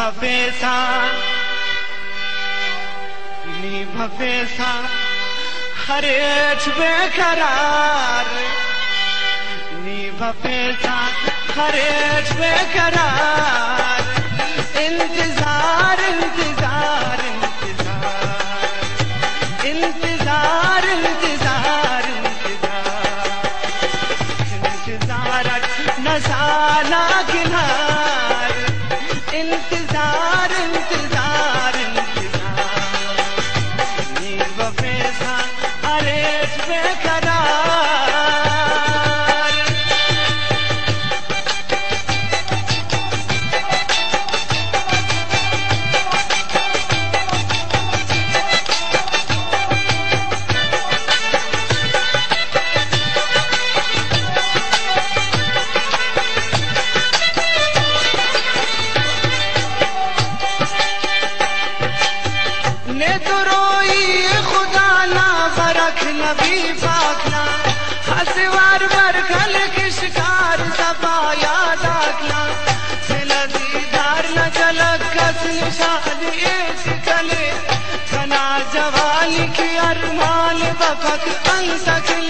भफेसा नी भफेसा हरेठ बेकरार। नी भफेसा हरेठ बेकरार। इंतज़ार इंतज़ार इंतज़ार। इंतज़ार इंतज़ार इंतज़ार। इंतज़ार नजाना हरे ने तो रोई खुदा ना, बरख नबी पाकना हसवार बरखल के शिकार सपाया दाखना दीदार न झलक कस निशान एक की अरमान बफक अन सकले